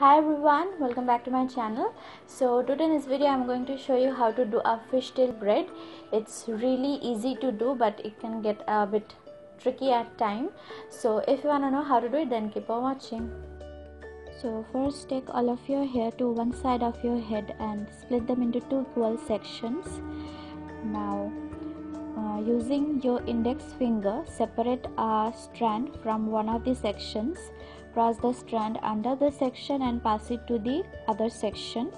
hi everyone welcome back to my channel. So today in this video i'm going to show you how to do a fishtail braid it's really easy to do but it can get a bit tricky at time. So if you want to know how to do it then keep on watching. So first take all of your hair to one side of your head and split them into two equal sections. Now uh, using your index finger separate a strand from one of the sections cross the strand under the section and pass it to the other section.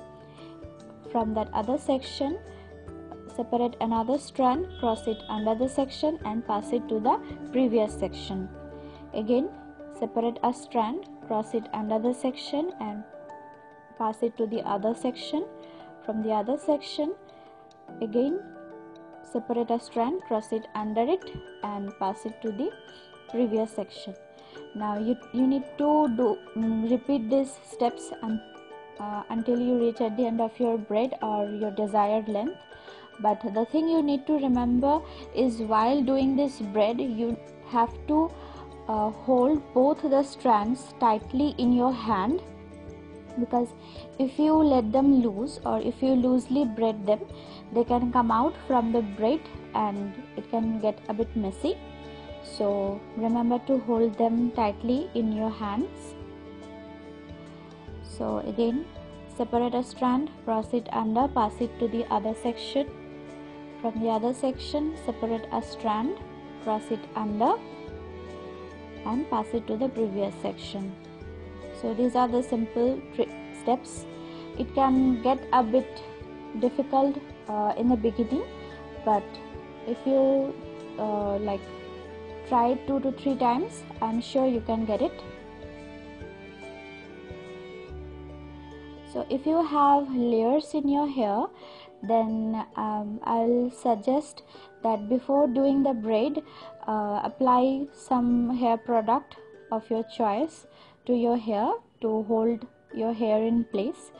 From that other section separate another strand cross it under the section and pass it to the previous section. Again separate a strand cross it under the section and pass it to the other section. From the other section again separate a strand cross it under it and pass it to the previous section now you you need to do um, repeat these steps uh, until you reach at the end of your braid or your desired length. But the thing you need to remember is while doing this braid you have to uh, hold both the strands tightly in your hand. Because if you let them loose or if you loosely braid them they can come out from the braid and it can get a bit messy so remember to hold them tightly in your hands. So again separate a strand cross it under pass it to the other section. From the other section separate a strand cross it under and pass it to the previous section. So these are the simple steps. It can get a bit difficult uh, in the beginning but if you uh, like try it two to three times. I'm sure you can get it. So if you have layers in your hair then um, i'll suggest that before doing the braid uh, apply some hair product of your choice to your hair to hold your hair in place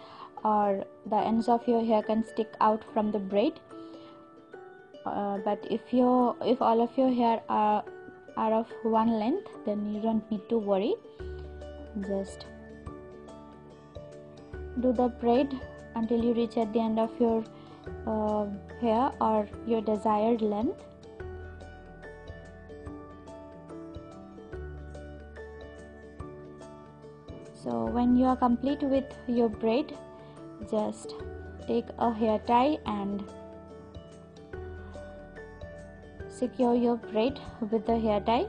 or the ends of your hair can stick out from the braid. Uh, but if your if all of your hair are are of one length then you don't need to worry. Just do the braid until you reach at the end of your uh, hair or your desired length. So when you are complete with your braid just take a hair tie and secure your braid with the hair tie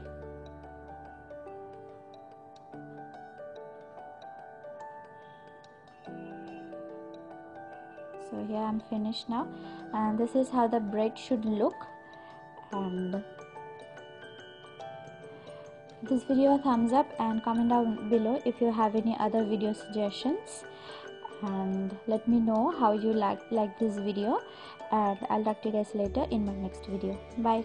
so here I'm finished now. And this is how the braid should look. And this video a thumbs up and comment down below if you have any other video suggestions and let me know how you like like this video and i'll talk to you guys later in my next video. Bye